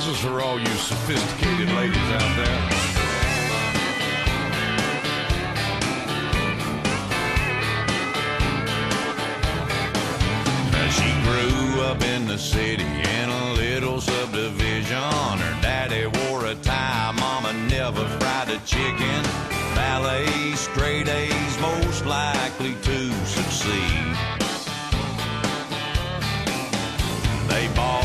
This is for all you sophisticated ladies out there. She grew up in the city in a little subdivision. Her daddy wore a tie, mama never fried a chicken. Ballet, straight A's, most likely to succeed. They bought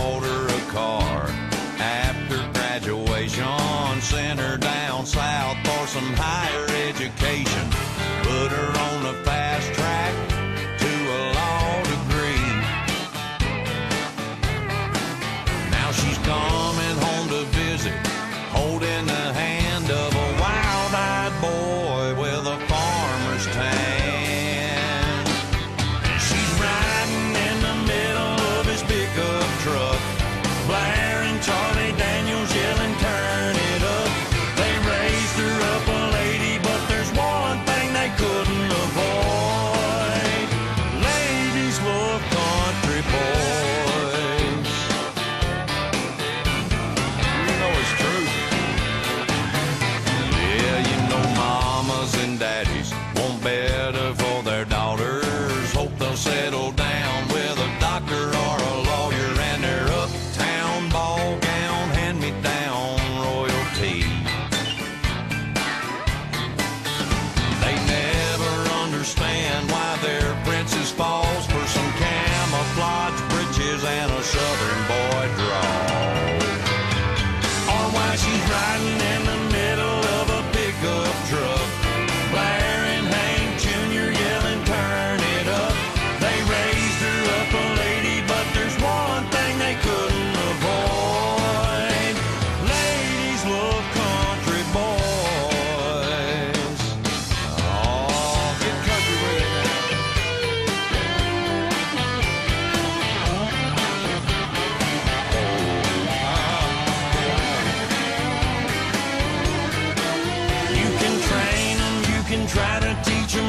gotta teach them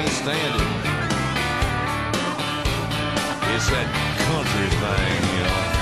ain't standing. It's that country thing, you know.